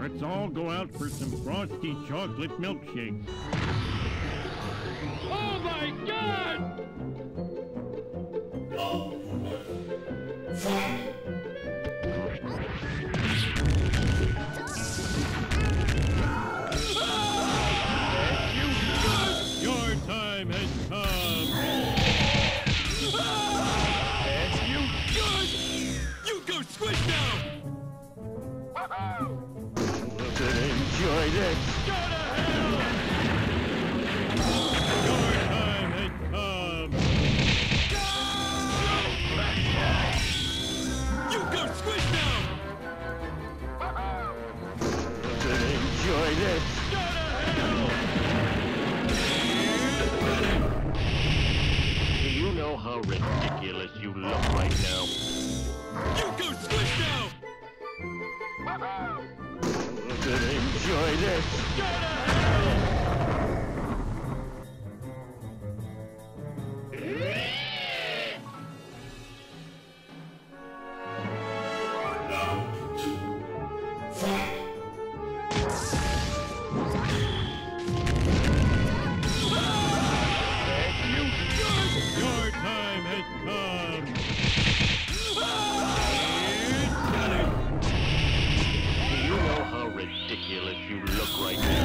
Let's all go out for some frosty chocolate milkshakes. Oh my god! Enjoy this. Go to hell! Your time come. You go squish now! Enjoy this. Go to hell! Do you know how ridiculous you look right now? You go squish now! Enjoy this. Ridiculous you look right now?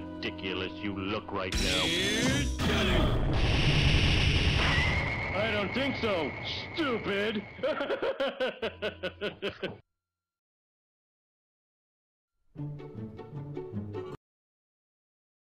Ridiculous you look right now? Johnny. I don't think so, stupid!